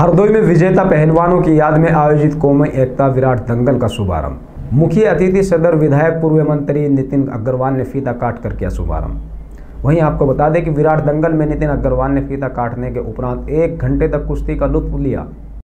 हरदोई में विजेता पहलवानों की याद में आयोजित कौमी एकता विराट दंगल का शुभारंभ। मुख्य अतिथि सदर विधायक पूर्व मंत्री नितिन अग्रवाल ने फीता काट कर किया शुभारंभ। वहीं आपको बता दें कि विराट दंगल में नितिन अग्रवाल ने फीता काटने के उपरांत एक घंटे तक कुश्ती का लुत्फ लिया।